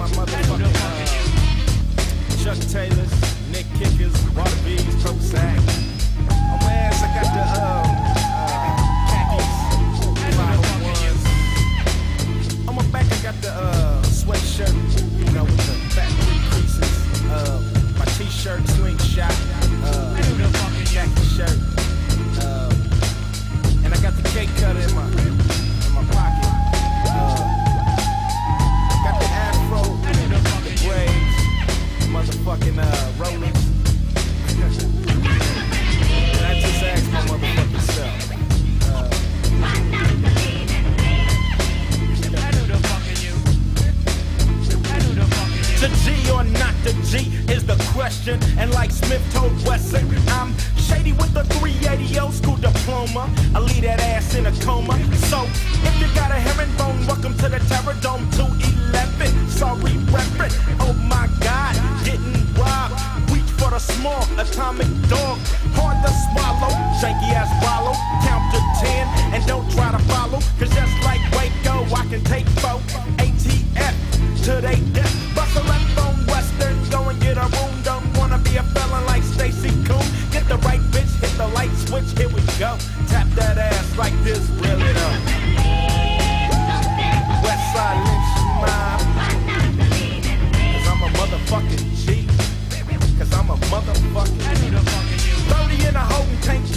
my motherfucking uh, Chuck Taylors, Nick Kickers, Water Bees, Prozac. Not the G, is the question. And like Smith told Wesson, I'm shady with a 380 school diploma. I leave that ass in a coma. So, if you got a herringbone, welcome to the Terror Dome 211. Sorry, reference. Oh my god, getting robbed. Reach for the small atomic dog. Hard to swallow, shanky ass wallow. Count to 10 and don't try to follow. Cause just like Waco, I can take both ATF to they death. Tap that ass like this, reel it up. Westside Lynch. Cause I'm a motherfucking G. Cause I'm a motherfucking G. 30 in a holding tank